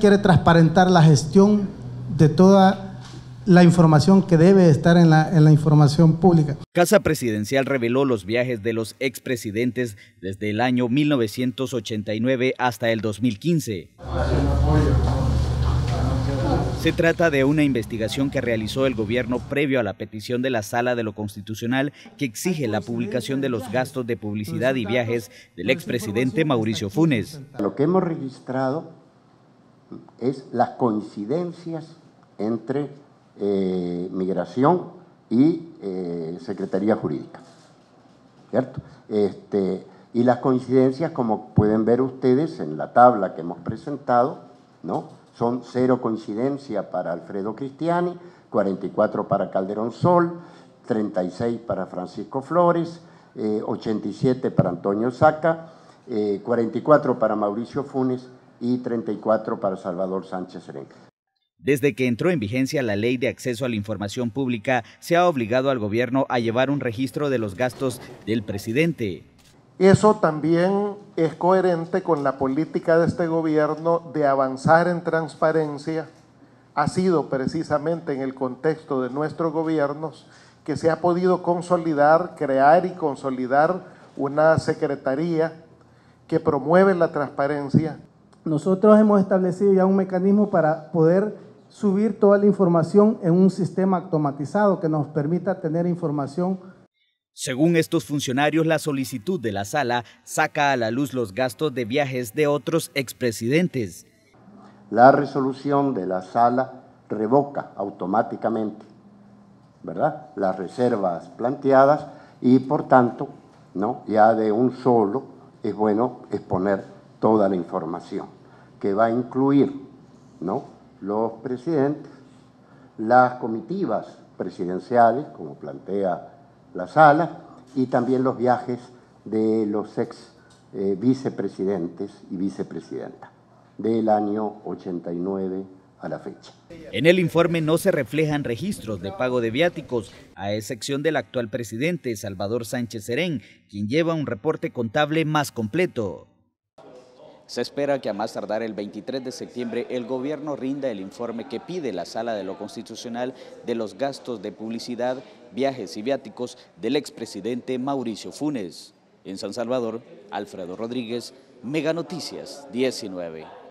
Quiere transparentar la gestión de toda la información que debe estar en la, en la información pública. Casa Presidencial reveló los viajes de los expresidentes desde el año 1989 hasta el 2015. Se trata de una investigación que realizó el gobierno previo a la petición de la Sala de lo Constitucional que exige la publicación de los gastos de publicidad y viajes del expresidente Mauricio Funes. Lo que hemos registrado es las coincidencias entre eh, migración y eh, Secretaría Jurídica. ¿Cierto? Este, y las coincidencias, como pueden ver ustedes en la tabla que hemos presentado, ¿no? son cero coincidencia para Alfredo Cristiani, 44 para Calderón Sol, 36 para Francisco Flores, 87 eh, para Antonio Saca, 44 para Mauricio Funes y 34 para Salvador Sánchez Serén. Desde que entró en vigencia la Ley de Acceso a la Información Pública, se ha obligado al gobierno a llevar un registro de los gastos del presidente. Eso también es coherente con la política de este gobierno de avanzar en transparencia. Ha sido precisamente en el contexto de nuestros gobiernos que se ha podido consolidar, crear y consolidar una secretaría que promueve la transparencia. Nosotros hemos establecido ya un mecanismo para poder subir toda la información en un sistema automatizado que nos permita tener información. Según estos funcionarios, la solicitud de la sala saca a la luz los gastos de viajes de otros expresidentes. La resolución de la sala revoca automáticamente ¿verdad? las reservas planteadas y por tanto ¿no? ya de un solo es bueno exponer toda la información que va a incluir ¿no? los presidentes, las comitivas presidenciales, como plantea la sala, y también los viajes de los ex eh, vicepresidentes y vicepresidenta del año 89 a la fecha. En el informe no se reflejan registros de pago de viáticos, a excepción del actual presidente Salvador Sánchez Serén, quien lleva un reporte contable más completo. Se espera que a más tardar el 23 de septiembre el gobierno rinda el informe que pide la Sala de lo Constitucional de los gastos de publicidad, viajes y viáticos del expresidente Mauricio Funes. En San Salvador, Alfredo Rodríguez, Mega Noticias 19.